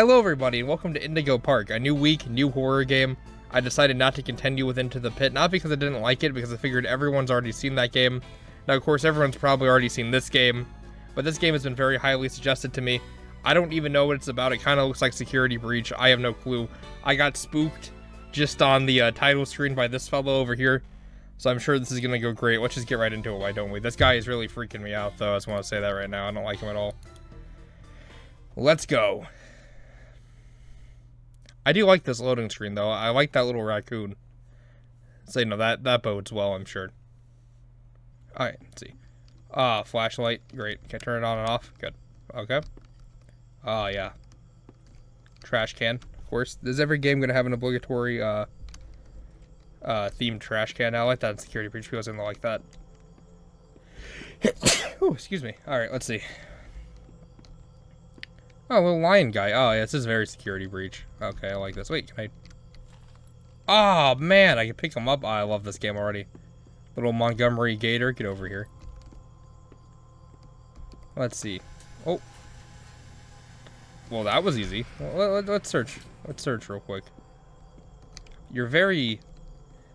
Hello everybody and welcome to Indigo Park, a new week, new horror game. I decided not to continue with Into the Pit, not because I didn't like it, because I figured everyone's already seen that game. Now of course everyone's probably already seen this game, but this game has been very highly suggested to me. I don't even know what it's about, it kind of looks like Security Breach, I have no clue. I got spooked just on the uh, title screen by this fellow over here, so I'm sure this is going to go great. Let's just get right into it, why don't we? This guy is really freaking me out though, I just want to say that right now, I don't like him at all. Let's go. I do like this loading screen though. I like that little raccoon. So you know that that bodes well, I'm sure. Alright, let's see. Ah, flashlight. Great. Can I turn it on and off? Good. Okay. Oh yeah. Trash can, of course. Is every game gonna have an obligatory uh uh themed trash can? I like that in security breach because I don't like that. oh, excuse me. Alright, let's see. Oh, little lion guy. Oh, yeah, this is very security breach. Okay, I like this. Wait, can I... Oh, man, I can pick him up. Oh, I love this game already. Little Montgomery Gator, get over here. Let's see. Oh. Well, that was easy. Well, let, us search. Let's search real quick. You're very...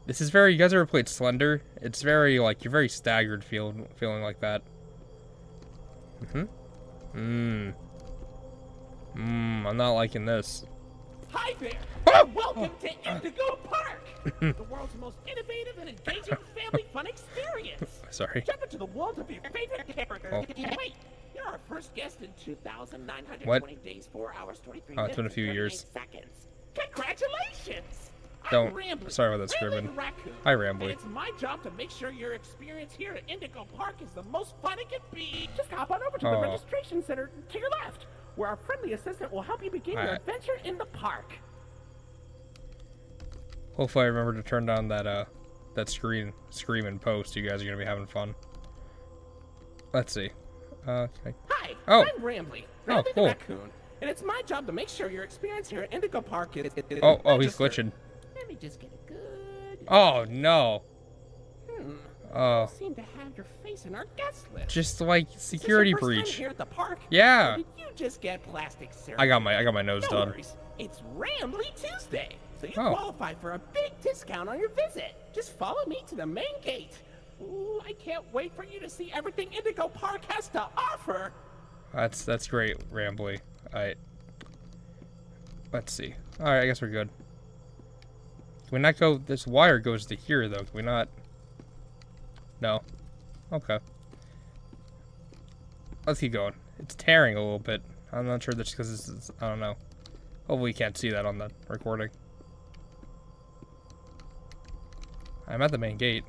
This is very... You guys ever played Slender? It's very, like, you're very staggered feel, feeling like that. Mm-hmm. Mmm. Mmm, I'm not liking this. Hi there! Oh! Welcome oh. to Indigo Park! the world's most innovative and engaging family fun experience! Sorry. Jump into the world of your favorite character. Oh. Wait, you're our first guest in 2,920 what? days, 4 hours, 23 oh, minutes, it's been a few years. seconds. Congratulations! Don't. Sorry about that, Scribbin. Hi, Rambley. It's my job to make sure your experience here at Indigo Park is the most fun it can be. Just hop on over to oh. the registration center to your left where our friendly assistant will help you begin your adventure in the park. Hopefully I remember to turn down that uh that screen scream and post. You guys are gonna be having fun. Let's see. Uh, okay. Hi, oh. I'm Rambley, Rambley oh, cool. the raccoon, and it's my job to make sure your experience here at Indigo Park is. is oh, oh, he's glitching. Let me just get a good. Oh no. Hmm. Oh. seem to have your face in our guest list. Just like security breach. here at the park? Yeah. did you just get plastic surgery? I got my I got my nose no done. Worries. It's Rambley Tuesday, so you oh. qualify for a big discount on your visit. Just follow me to the main gate. Ooh, I can't wait for you to see everything Indigo Park has to offer. That's that's great, Rambley. I. Let's see. All right, I guess we're good. Can we not go? This wire goes to here, though. Can we not? No. Okay. Let's keep going. It's tearing a little bit. I'm not sure that's because this is, I don't know. Hopefully you can't see that on the recording. I'm at the main gate.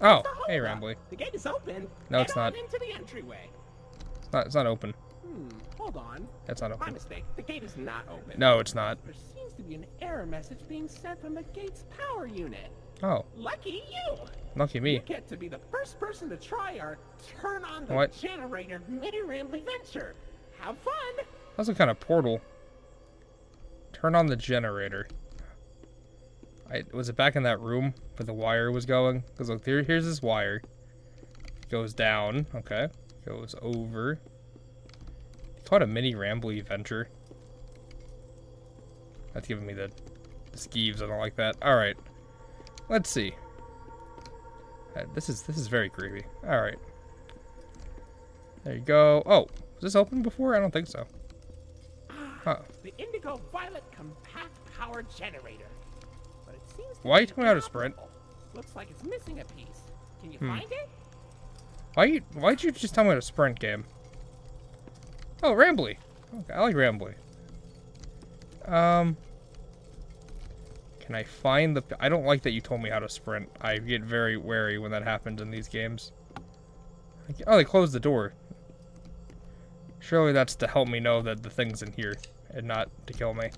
Oh, hey Rambley. The gate is open. No, it's not. into the entryway. It's not, it's not open. Hmm, hold on. It's not open. My mistake. The gate is not open. No, it's not. There seems to be an error message being sent from the gate's power unit. Oh. Lucky you. Lucky me. You get to be the first person to try our turn on the what? generator mini rambly venture. Have fun. That's a kind of portal. Turn on the generator. I was it back in that room where the wire was going? Because look, here, here's this wire. Goes down. Okay. Goes over. Called a mini rambly venture. That's giving me the, the skeeves. I don't like that. All right. Let's see. Uh, this is this is very creepy. All right. There you go. Oh, was this open before? I don't think so. Huh. The Indigo Violet Compact Power Generator. But it seems Why are you me how to sprint? Looks like it's missing a piece. Can you hmm. find it? Why you why'd you just tell me how to sprint game? Oh, Rambley. Okay, I like Rambley. Um can I find the... I don't like that you told me how to sprint. I get very wary when that happens in these games. Oh, they closed the door. Surely that's to help me know that the thing's in here and not to kill me.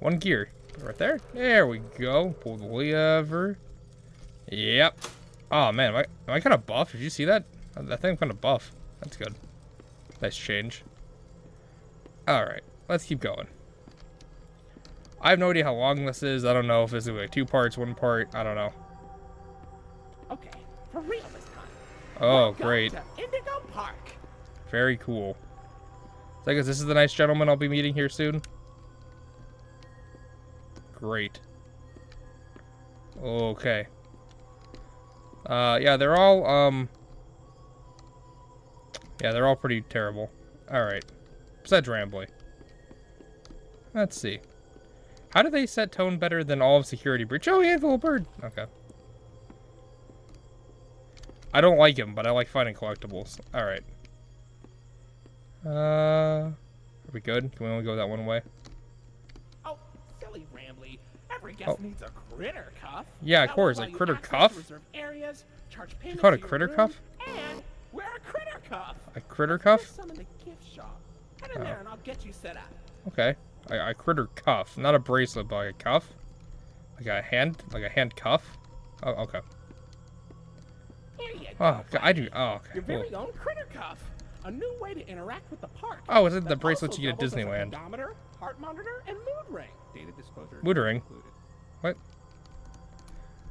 One gear. Right there. There we go. Pull the lever. Yep. Oh, man. Am I, am I kind of buff? Did you see that? Uh, I think I'm kind of buff. That's good. Nice change. Alright. Let's keep going. I have no idea how long this is. I don't know if this is like two parts, one part. I don't know. Okay, for real this time. Oh, great. Indigo Park. Very cool. Is I guess this is the nice gentleman I'll be meeting here soon. Great. Okay. Uh, yeah, they're all, um... Yeah, they're all pretty terrible. Alright. Besides Rambley. Let's see. How do they set tone better than all of Security Breach? Oh, he yeah, the little bird. Okay. I don't like him, but I like finding collectibles. Alright. Uh, are we good? Can we only go that one way? Oh, silly Rambley. Every guest Oh. needs a critter cuff. Yeah, of That course, a critter cuff? areas, charge You call it a critter room, cuff? And wear a critter cuff. A critter cuff? some in the gift shop. Head in Oh. there and I'll get you set up. Okay. I, I critter cuff. Not a bracelet, but like a cuff. Like a hand, like a hand cuff. Oh, okay. Here you go. Oh, okay, I do. Oh, okay. Your cool. very own critter cuff. A new way to interact with the park. Oh, is it the that bracelets you get at doubles as a Disneyland? pedometer, heart monitor, and mood ring. Data disclosure. Mood ring? included. What?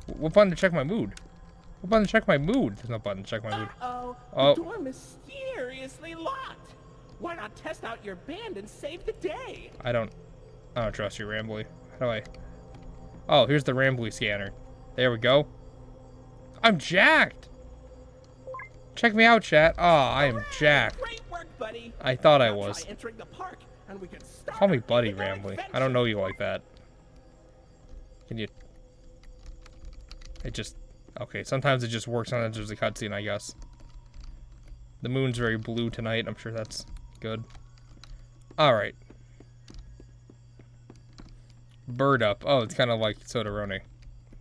What button to check my mood? What button to check my mood? There's no button to check my mood. Uh-oh. Oh. The door mysteriously locked. Why not test out your band and save the day? I don't. I don't trust you, Rambley. How do I? Oh, here's the Rambley scanner. There we go. I'm jacked. Check me out, chat. Oh, I am jacked. Great work, buddy. I thought I was. Entering the park, and we can start Call me Buddy Rambley. I don't know you like that. Can you? It just. Okay, sometimes it just works. Sometimes there's a cutscene, I guess. The moon's very blue tonight. I'm sure that's good. All right. Bird up. Oh, it's kind of like Soda Roni.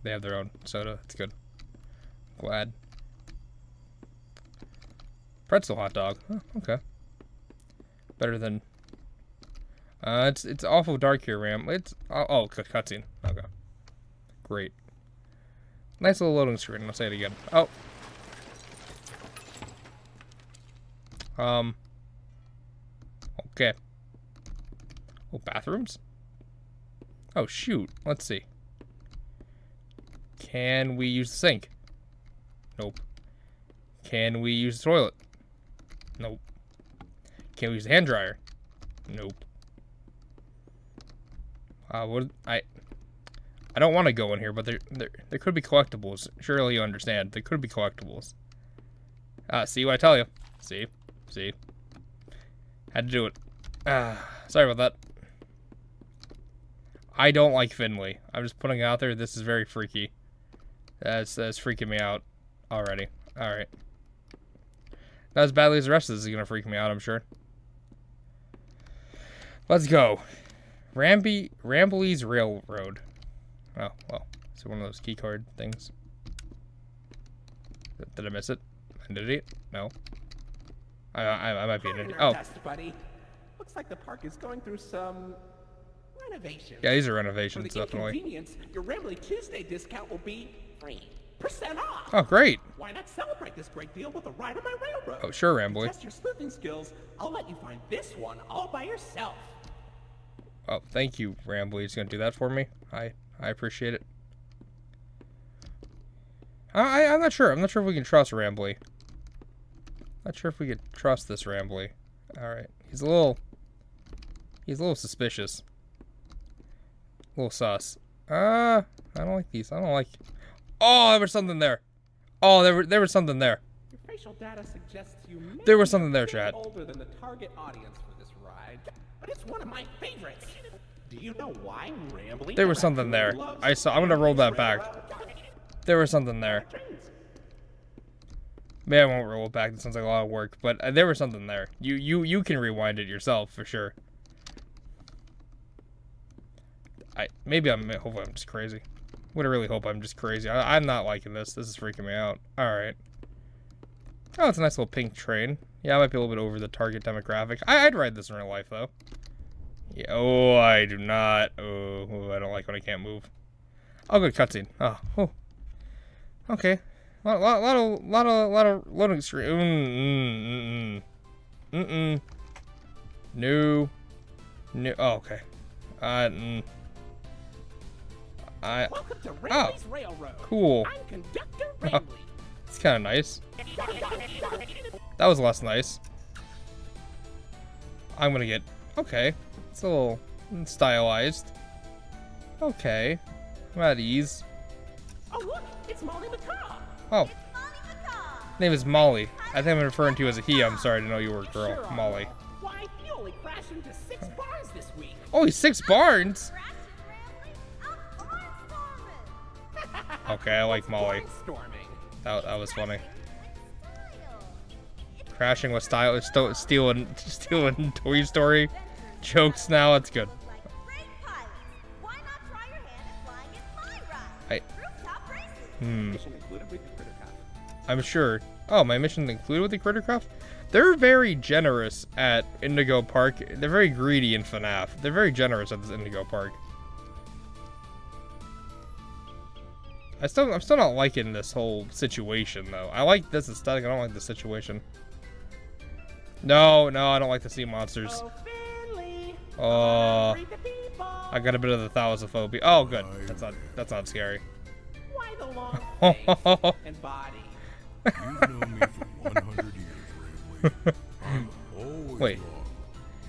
They have their own soda. It's good. Glad. Pretzel hot dog. Okay. Better than uh, it's it's awful dark here, Ram. It's oh, oh cut- cutscene. Okay, great. Nice little loading screen. I'll say it again. Oh, um, okay. Oh, bathrooms. Oh shoot. Let's see. Can we use the sink? Nope. Can we use the toilet? Nope. Can we use the hand dryer? Nope. Uh, what I I don't want to go in here, but there, there there could be collectibles. Surely you understand. There could be collectibles. Uh, see what I tell you. See, see. Had to do it. Ah, sorry about that. I don't like Finley. I'm just putting it out there. This is very freaky. That's that's freaking me out already. All right. Not as badly as the rest of this is gonna freak me out. I'm sure. Let's go. Ramby Rambley's Railroad. Oh, well. Is it one of those key card things? Did- Did I miss it? An idiot? No. I, I, I might be an idiot. Oh, buddy. Looks like the park is going through some renovations. yeah, these are renovations, For the definitely. inconvenience, your Rambley Tuesday discount will be three percent off. Oh, great. Why not celebrate this great deal with a ride on my railroad? Oh, sure, To Rambley. Test your sleuthing skills. I'll let you find this one all by yourself. Oh, thank you, Rambley. He's gonna do that for me. I, I appreciate it. I, I, I'm not sure. I'm not sure if we can trust Rambley. Not sure if we can trust this Rambley. All right, he's a little, he's a little suspicious. A little sus. Uh, I don't like these. I don't like. Oh, there was something there. Oh, there, were, there was something there. Your facial data suggests you may There was something there, Chad. older than the target audience for this ride, but it's one of my favorites. Do you know why Rambley? There was something there. I saw. I'm gonna roll that back. There was something there. Maybe I won't roll it back. That sounds like a lot of work, but uh, there was something there. You you you can rewind it yourself for sure. I maybe I'm hopefully I'm just crazy. Would I really hope I'm just crazy? I, I'm not liking this. This is freaking me out. All right. Oh, it's a nice little pink train. Yeah, I might be a little bit over the target demographic. I, I'd ride this in real life though. Yeah. Oh, I do not. Oh, I don't like when I can't move. Oh, good cutscene. Oh, oh. Okay. Lot, lot, lot of, lot of, lot of loading screen. Mm, mm, mm, mm, mm. No. No. Oh, okay. Uh, mm. I. Welcome to oh, Rambley's Railroad. Oh, Cool. I'm Conductor Oh. It's kind of nice. That was less nice. I'm gonna get... Okay. It's a little stylized. Okay. I'm at ease. Oh, look, it's Molly McCaw. Oh. Name is Molly. I think I'm referring to you as a he. I'm sorry to know you were a girl. Sure, Molly. Why, you only crashed into six bars this week. Oh, only six barns? Okay, I like Molly. That, that was funny. Crashing with style, sto- stealing, stealing Toy Story jokes now. That's good. I- Hmm. I'm sure. Oh, my mission included with the critter craft? They're very generous at Indigo Park. They're very greedy in FNAF. They're very generous at this Indigo Park. I still, I'm still not liking this whole situation, though. I like this aesthetic. I don't like the situation. No, no, I don't like the sea monsters. Oh, Finley. Oh, Read the people. I got a bit of the thalassophobia. Oh, good. That's not, that's not scary. Why the long face and body? You've known me for 100 years, Rambley. Wait. wrong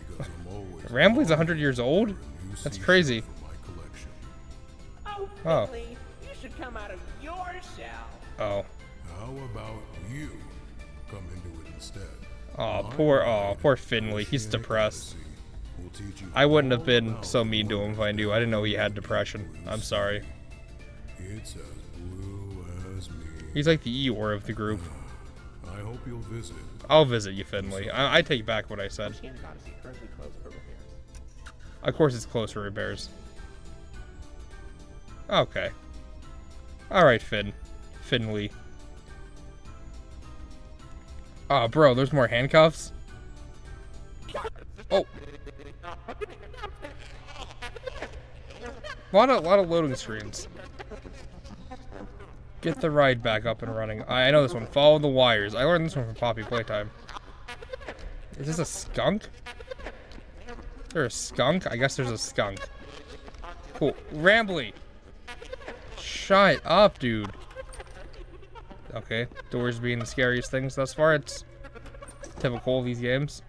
because I'm always Rambley's wrong 100 years old? for a new That's crazy. for my. Oh, oh. Come out of your shell. Oh. How about you come into it instead? Oh, My poor, guide, oh, poor Finley. He's depressed. Odyssey, will teach you I wouldn't have been so mean to him if I knew. I didn't know he had depression. I'm sorry. It's as blue as me. He's like the Eeyore of the group. I hope you'll visit. I'll visit you, Finley. I, I take back what I said. Oceanic Odyssey currently closed for repairs. Of course it's close for repairs. Okay. Alright, Finn. Finley. Oh, bro, there's more handcuffs? Oh. A lot of, a lot of loading screens. Get the ride back up and running. I I know this one. Follow the wires. I learned this one from Poppy Playtime. Is this a skunk? Is there a skunk? I guess there's a skunk. Cool. Rambley! Shut up, dude. Okay, doors being the scariest things thus far. It's typical of these games.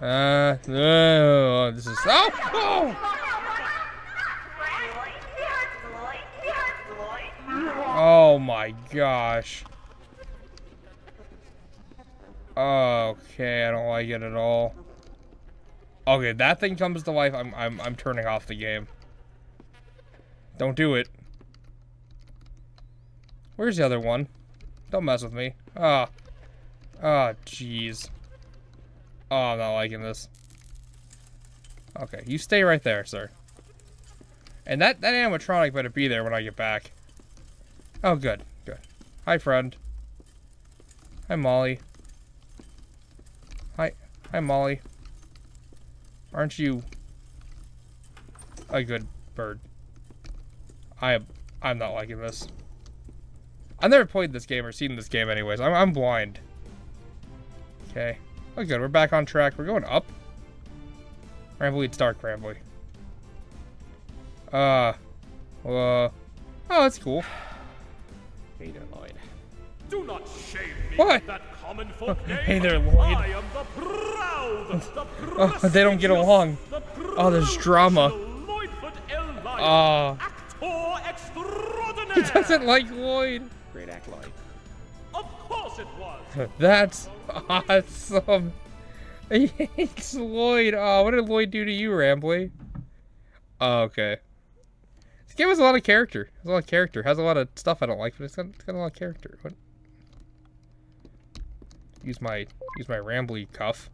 Uh, no, this is. Oh! oh! Oh my gosh. Okay, I don't like it at all. Okay, that thing comes to life. I'm I'm I'm turning off the game. Don't do it. Where's the other one? Don't mess with me. Ah. Ah, jeez. Oh, I'm not liking this. Okay, you stay right there, sir. And that, that animatronic better be there when I get back. Oh, good, good. Hi, friend. Hi, Molly. Hi, hi, Molly. Aren't you a good bird? I am. I'm not liking this. I've never played this game or seen this game, anyways. I'm, I'm blind. Okay. Oh, good. We're back on track. We're going up. Rambley, it's dark, Rambley. Uh. Uh. Oh, that's cool. Hey there, Lloyd. Do not shame me What? that common folk name. Hey there, Lloyd. I am the proud, the Oh, they don't get along. the Oh, there's drama. professional Lloydford L. Lion, actor extraordinaire. He doesn't like Lloyd. Great act, Lloyd. Of course it was. That's awesome. He hates Lloyd. Oh, what did Lloyd do to you, Rambley? Oh, okay. This game has a lot of character. Has a lot of character. Has a lot of stuff I don't like, but it's got, it's got a lot of character. What? Use my use my Rambley cuff.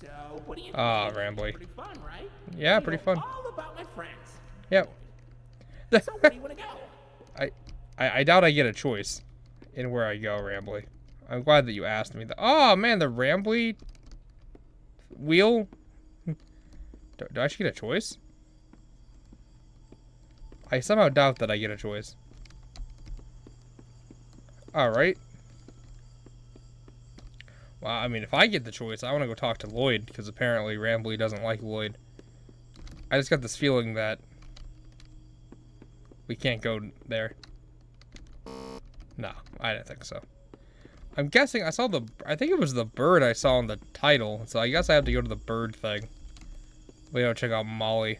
So, what do you Ah, think? Rambley. Pretty fun, right? Yeah, You pretty fun. All about my friends. Yep. So, where do you want to go? I, I I doubt I get a choice in where I go, Rambley. I'm glad that you asked me. The, oh man, the Rambley wheel. Do, do I actually get a choice? I somehow doubt that I get a choice. All right. Well, I mean, if I get the choice, I want to go talk to Lloyd because apparently Rambley doesn't like Lloyd. I just got this feeling that we can't go there. No, I don't think so. I'm guessing I saw the. I think it was the bird I saw in the title. So I guess I have to go to the bird thing. We gotta check out Molly.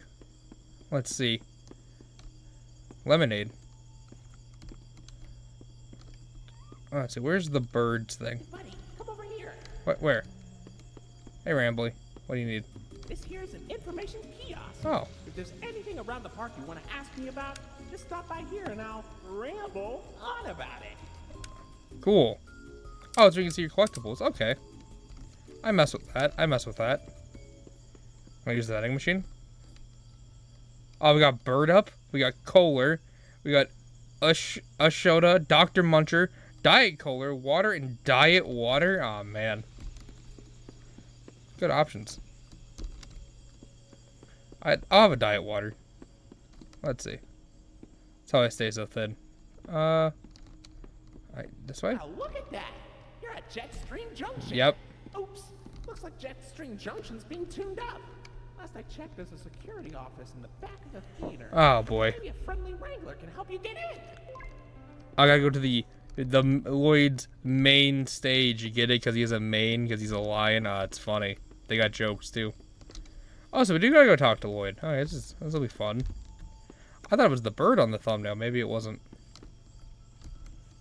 Let's see. Lemonade. Oh, let's see. Where's the birds thing? Buddy, come over here. What? Where? Hey, Rambley. What do you need? This here is an information kiosk. Oh. If there's anything around the park you want to ask me about, just stop by here and I'll ramble on about it. Cool. Oh, so you can see your collectibles. Okay. I mess with that. I mess with that. Want to use the vending machine? Oh, we got Bird Up. We got Kohler. We got Ushoda, Dr. Muncher, Diet Kohler, Water, and Diet Water. Oh, man. Good options. I, I'll have a Diet Water. Let's see. That's how I stay so thin. Uh... I, this way? Now look at that. You're at Jetstream Junction. Yep. Oops. Looks like Jetstream Junction's being tuned up. Last I checked, there's a security office in the back of the theater. Oh, boy. Maybe a friendly wrangler can help you get in. I gotta go to the the Lloyd's main stage. You get it because he has a main, because he's a lion. Uh, it's funny. They got jokes too. Also, we do gotta go talk to Lloyd. Okay, this is this will be fun. I thought it was the bird on the thumbnail. Maybe it wasn't.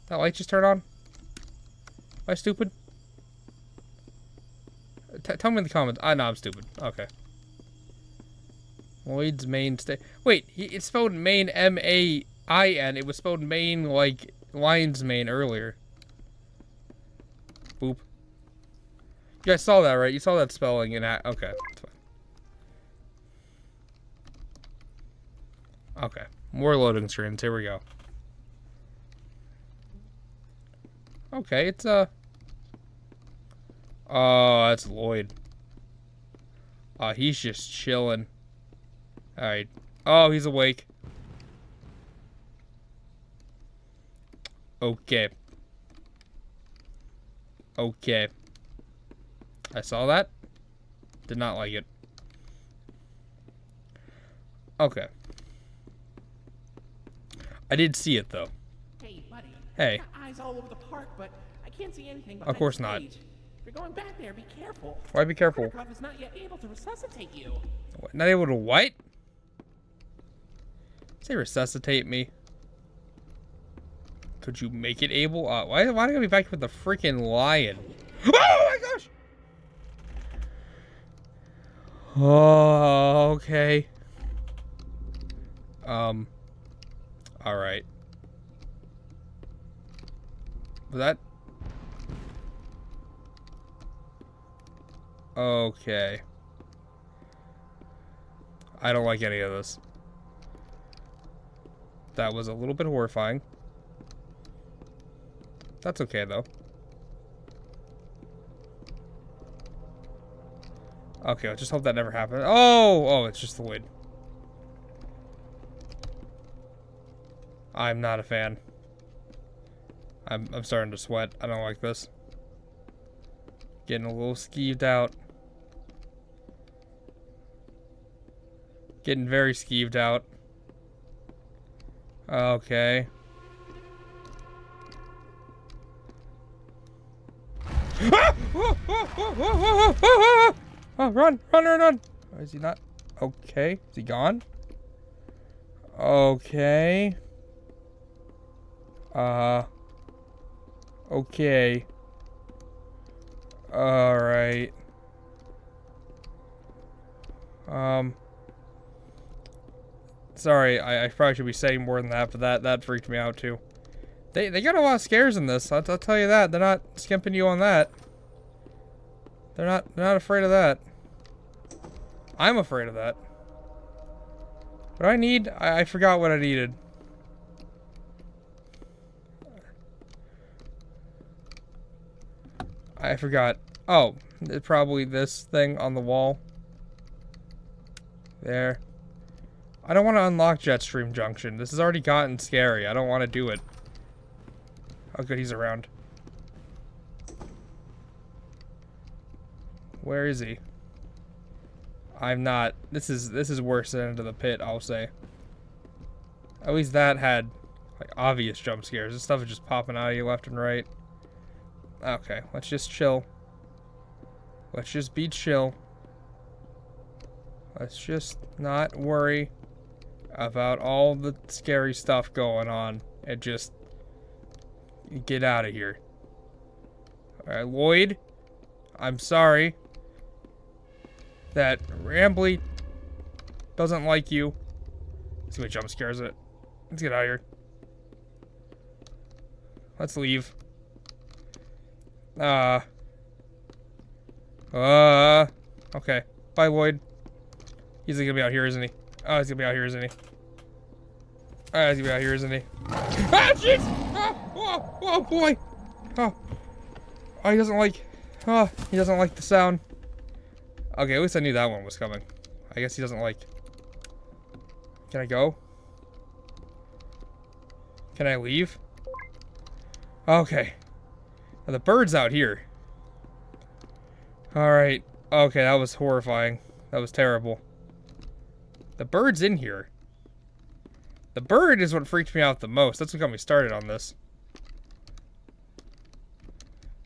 That light just turned on. Am I stupid? T tell me in the comments. Ah, I know I'm stupid. Okay. Lloyd's main stage. Wait, he, it's spelled main M A I N. It was spelled main like lion's mane earlier. Boop. You guys saw that, right? You saw that spelling in that. Okay. Okay. More loading screens. Here we go. Okay, it's uh Oh, that's Lloyd. Oh, he's just chilling. Alright. Oh, he's awake. Okay. Okay. I saw that. Did not like it. Okay. I did see it though. Hey, buddy. Hey. Eyes all over the park, but I can't see anything. Of course not. If you're going back there, be careful. Why be careful? Is not yet able to resuscitate you. What, Not able to what? Say resuscitate me. Could you make it able? Uh, why, why did I gotta be back with the freaking lion? Oh my gosh! Oh, okay. Um. Alright. Was that? Okay. I don't like any of this. That was a little bit horrifying. That's okay, though. Okay, let's just hope that never happened. Oh! Oh, it's just the wind. I'm not a fan. I'm, I'm starting to sweat. I don't like this. Getting a little skeeved out. Getting very skeeved out. Okay. Oh, run, run, run, run. Is he not? Okay. Is he gone? Okay. Uh. Okay. Alright. Um. Sorry, I, I probably should be saying more than that, but that, that freaked me out too. They, they got a lot of scares in this, I'll, I'll tell you that. They're not skimping you on that. They're not, they're not afraid of that. I'm afraid of that. Do I need? I, I forgot what I needed. I forgot. Oh, probably this thing on the wall. There. I don't want to unlock Jetstream Junction. This has already gotten scary. I don't want to do it. Oh, good, he's around. Where is he? I'm not. This is this is worse than Into the Pit, I'll say. At least that had like obvious jump scares. This stuff is just popping out of you left and right. Okay, let's just chill. Let's just be chill. Let's just not worry about all the scary stuff going on and just get out of here. Alright, Lloyd, I'm sorry that Rambley doesn't like you. What jump scares it. Let's get out of here. Let's leave. Uh. Uh. Okay. Bye, Lloyd. He's gonna be out here, isn't he? Oh, he's gonna be out here, isn't he? Oh, he's gonna be out here, isn't he? Ah, jeez! Oh, oh, oh, boy! Oh. Oh, he doesn't like... Oh, he doesn't like the sound. Okay, at least I knew that one was coming. I guess he doesn't like... Can I go? Can I leave? Okay. The bird's out here. Alright. Okay, that was horrifying. That was terrible. The bird's in here. The bird is what freaked me out the most. That's what got me started on this.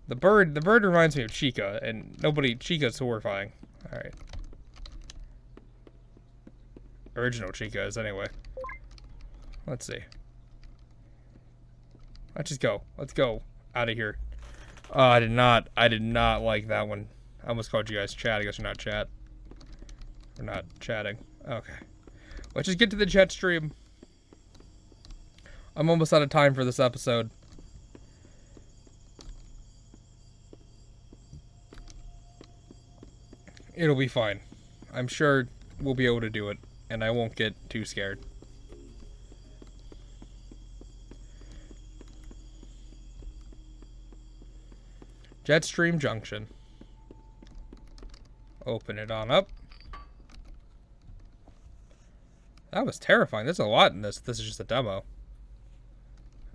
The bird, the bird reminds me of Chica, and nobody, Chica's horrifying. Alright. Original Chica is, anyway. Let's see. Let's just go. Let's go. Out of here. Oh, I did not, I did not like that one. I almost called you guys chat. I guess you're not chat. We're not chatting. Okay. Let's just get to the chat stream. I'm almost out of time for this episode. It'll be fine. I'm sure we'll be able to do it, and I won't get too scared. Jetstream Junction. Open it on up. That was terrifying. There's a lot in this. This is just a demo.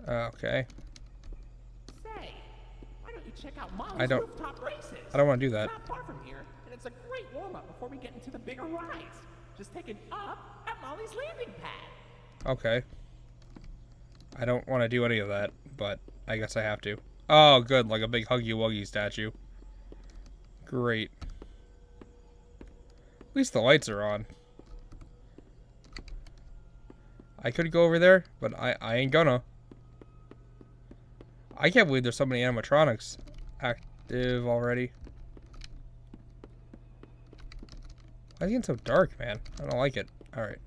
Okay. Say, why don't you check out Molly's I don't- rooftop races? I don't want to do that. It's not far from here, and it's a great warm-up before we get into the bigger rides. Just take it up at Molly's landing pad. Okay. I don't want to do any of that, but I guess I have to. Oh, good. Like a big Huggy Wuggy statue. Great. At least the lights are on. I could go over there, but I, I ain't gonna. I can't believe there's so many animatronics active already. Why is it getting so dark, man? I don't like it. Alright.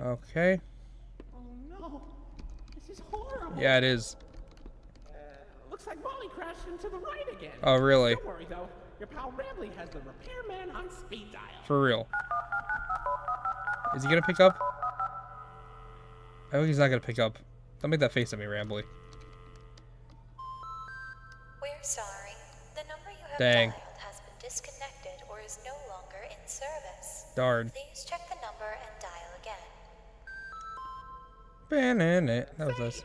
Okay. Oh no, this is horrible. Yeah, it is. Looks like Molly crashed into the ride again. Oh, really? Don't worry though, your pal Rambley has the repairman on speed dial. For real. Is he gonna pick up? I think he's not gonna pick up. Don't make that face at me, Rambley. We're sorry. The number you have Dang. dialed has been disconnected or is no longer in service. Darn. Please check the number and dial again. Banana. That was us.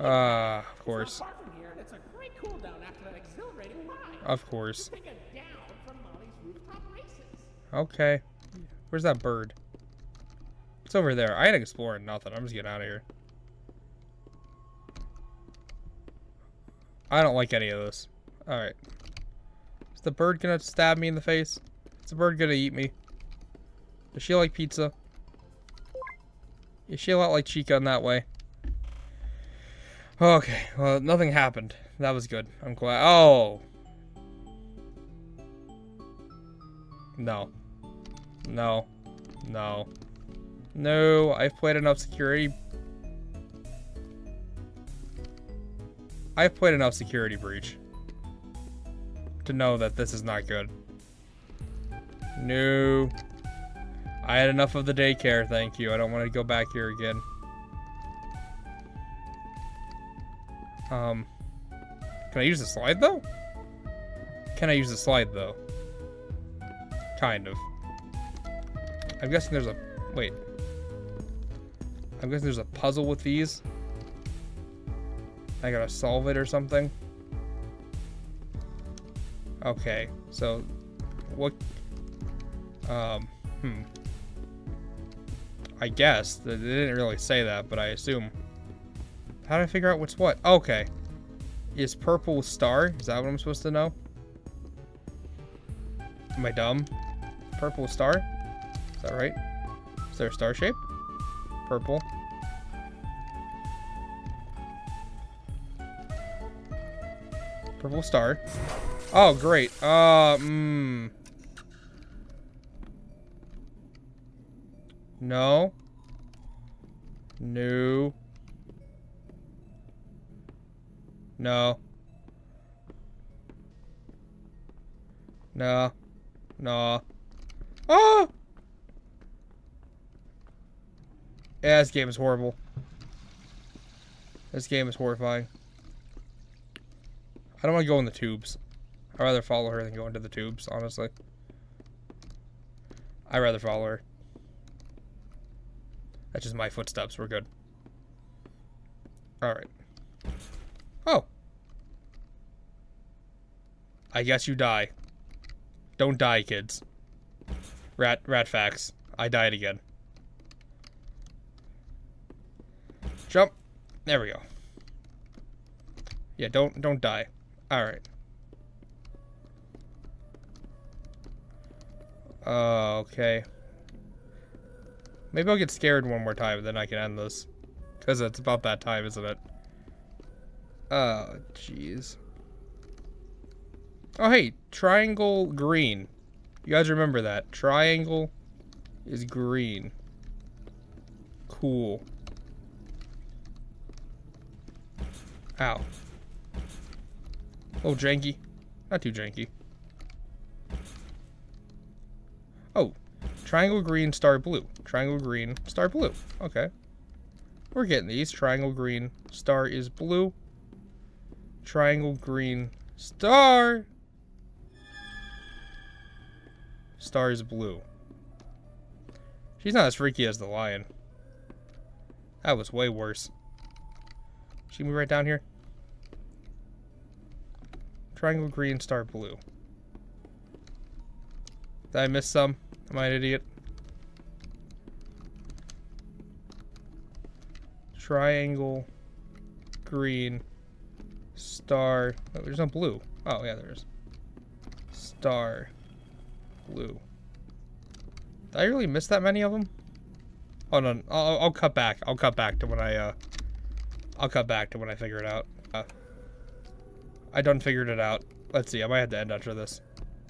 Ah, pad? of course. It's not far from here, and it's a great cool down after that exhilarating ride. Of course. Take a down from Molly's rooftop races. Okay. Where's that bird? It's over there. I ain't exploring nothing. I'm just getting out of here. I don't like any of this. Alright. Is the bird gonna stab me in the face? Is the bird gonna eat me? Does she like pizza? Is she a lot like Chica in that way? Okay, well, nothing happened. That was good. I'm glad. Oh! No. No. No. No, I've played enough security. I've played enough security breach to know that this is not good. No. I had enough of the daycare, thank you. I don't want to go back here again. Um, can I use the slide though? Can I use the slide though? Kind of. I'm guessing there's a wait. I'm guessing there's a puzzle with these. I gotta solve it or something. Okay, so what? Um, hmm. I guess they didn't really say that, but I assume. How do I figure out what's what? Okay. is purple star. Is that what I'm supposed to know? Am I dumb? Purple star? Is that right? Is there a star shape? Purple. Purple star. Oh, great. Uh, mmm. No. No. No. No. No. Oh! Yeah, this game is horrible. This game is horrifying. I don't want to go in the tubes. I'd rather follow her than go into the tubes, honestly. I'd rather follow her. That's just my footsteps. We're good. Alright. Oh. I guess you die. Don't die, kids. Rat, rat facts. I died again. Jump. There we go. Yeah, don't, don't die. Alright. Uh, okay. Maybe I'll get scared one more time, and then I can end this. Because it's about that time, isn't it? Oh, jeez. Oh, hey, triangle green. You guys remember that. Triangle is green. Cool. Ow. Oh, janky. Not too janky. Oh, triangle green, star blue. Triangle green, star blue. Okay. We're getting these. Triangle green, star is blue. Triangle green, star. Star is blue. She's not as freaky as the lion. That was way worse. She move right down here. Triangle green, star blue. Did I miss some? Am I an idiot? Triangle green, star. Oh, there's no blue. Oh, yeah, there is. Star blue. Did I really miss that many of them? Oh, no. I'll, I'll cut back. I'll cut back to when I, uh... I'll cut back to when I figure it out. Uh, I done figured it out. Let's see. I might have to end after this.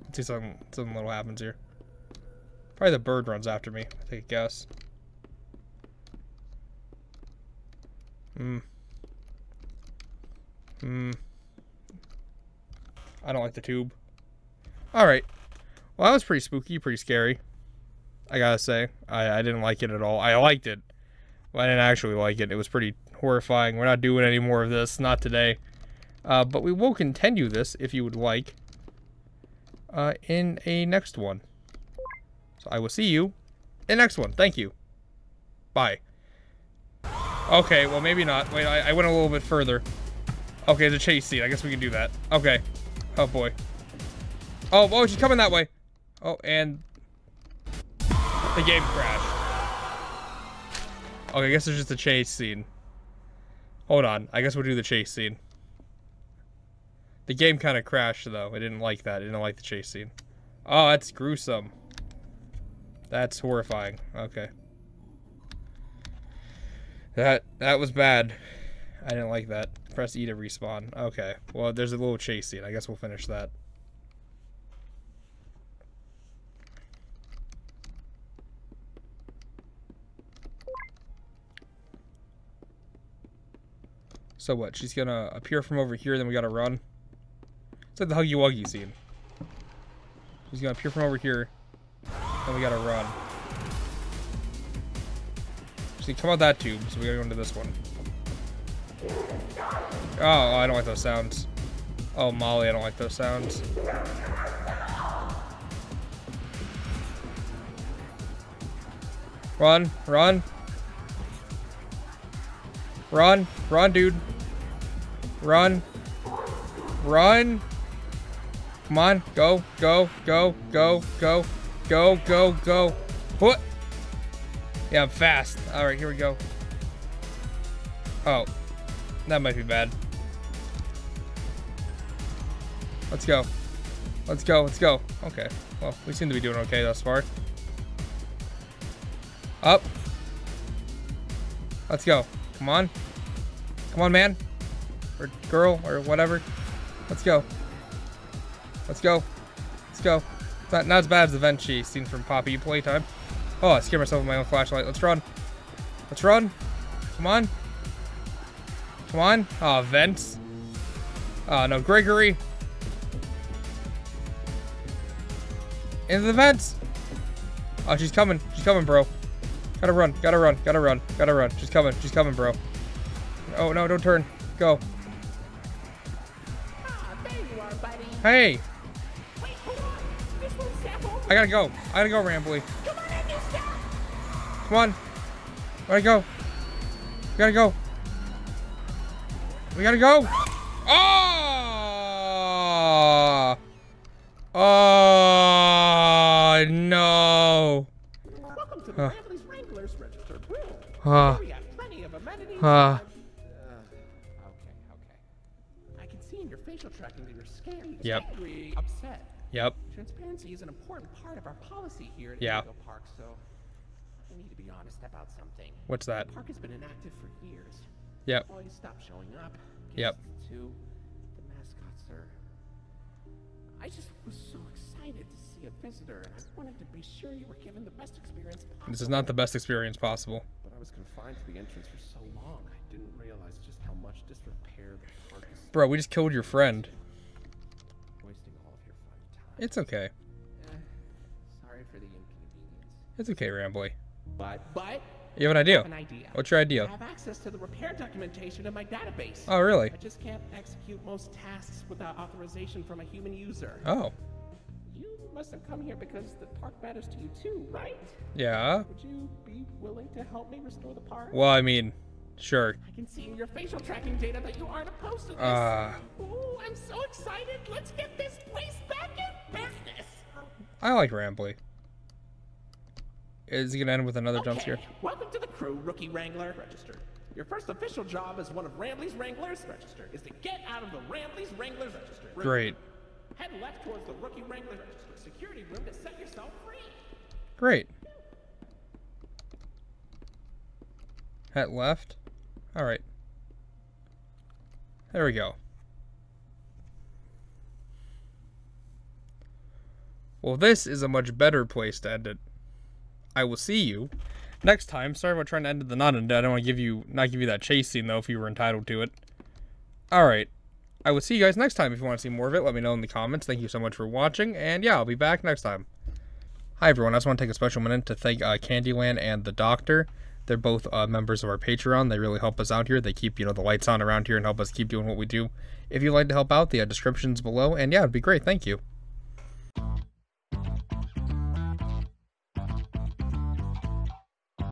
Let's see something, something little happens here. Probably the bird runs after me. I take a guess. Hmm. Hmm. I don't like the tube. Alright. Well, that was pretty spooky, pretty scary. I gotta say. I, I didn't like it at all. I liked it. I didn't actually like it. It was pretty horrifying. We're not doing any more of this. Not today. Uh, but we will continue this, if you would like, uh, in a next one. So I will see you in the next one. Thank you. Bye. Okay, well, maybe not. Wait, I, I went a little bit further. Okay, there's a chase scene. I guess we can do that. Okay. Oh, boy. Oh, oh, she's coming that way. Oh, and the game crashed. Okay, I guess there's just a chase scene. Hold on. I guess we'll do the chase scene. The game kind of crashed, though. I didn't like that. I didn't like the chase scene. Oh, that's gruesome. That's horrifying. Okay. That that was bad. I didn't like that. Press E to respawn. Okay. Well, there's a little chase scene. I guess we'll finish that. So what? She's gonna appear from over here, then we gotta run. It's like the Huggy Wuggy scene. She's gonna appear from over here, then we gotta run. She come out that tube, so we gotta go into this one. Oh, I don't like those sounds. Oh, Molly, I don't like those sounds. Run, run. Run, run, dude. Run. Run. Come on, go, go, go, go, go, go, go, go. What? Yeah, I'm fast. All right, here we go. Oh, that might be bad. Let's go. Let's go. Let's go. Okay. Well, we seem to be doing okay thus far. Up. Let's go. Come on. Come on, man. Or girl, or whatever. Let's go. Let's go. Let's go. It's not, not as bad as the vent chase scene from Poppy Playtime. Oh, I scared myself with my own flashlight. Let's run. Let's run. Come on. Come on. Oh, vents. Oh, no. Gregory. Into the vents. Oh, she's coming. She's coming, bro. Gotta run. Gotta run. Gotta run. Gotta run. She's coming. She's coming, bro. Oh, no. Don't turn. Go. Ah, are. Hey. Wait, hold on. This won't step over. I gotta go. I gotta go, Rambley. Come on in, you step. Come on. Gotta go. We gotta go. We gotta go. Oh! Oh, no. Welcome to the. Rambley's Wranglers Registered. Huh. Here we have plenty of amenities. And- Uh, okay, okay. I can see in your facial tracking that you're scared, Yep. angry, upset. Yep. Transparency is an important part of our policy here at Yeah. Indigo Park, so we need to be honest about something. What's that? The park has been inactive for years. Yep. Employees stopped showing up. Yep. Too. The mascots are. I just was so excited to see a visitor, and I wanted to be sure you were given the best experience possible. This is not the best experience possible. But I was confined to the entrance for so long, I didn't realize just how much disrepair the park is Bro, we just killed your friend. wasting all of your fun time. It's okay. Eh, sorry for the inconvenience. It's okay, Rambley. But, but, You have an idea? have an idea. What's your I idea? have access to the repair documentation in my database. Oh, really? I just can't execute most tasks without authorization from a human user. Oh. You must have come here because the park matters to you too, right? Yeah. Would you be willing to help me restore the park? Well, I mean, sure. I can see in your facial tracking data that you aren't opposed to this. Uh. Ooh, I'm so excited. Let's get this place back in business. I like Rambley. Is he gonna end with another jump scare? Welcome to the crew, Rookie Wrangler. Registered. Your first official job as one of Rambley's Wranglers, registered, is to get out of the Rambley's Wranglers, registered. room. Great. Head left towards the Rookie Wrangler, security room to set yourself free. Great. Head left. Alright. There we go. Well, this is a much better place to end it. I will see you next time. Sorry about trying to end it the not undead. I don't want to give you not give you that chase scene though if you were entitled to it. Alright. I will see you guys next time. If you want to see more of it, let me know in the comments. Thank you so much for watching, and yeah, I'll be back next time. Hi everyone, I just want to take a special minute to thank uh, Candyland and the Doctor. They're both uh, members of our Patreon. They really help us out here. They keep you know the lights on around here and help us keep doing what we do. If you'd like to help out, the uh, description's below. And yeah, it'd be great. Thank you.